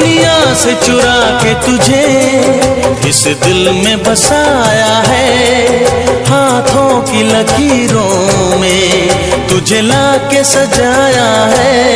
से चुरा के तुझे इस दिल में बसाया है। हाथों की लकीरों में तुझे ला के सजाया है।